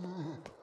Mm-hmm.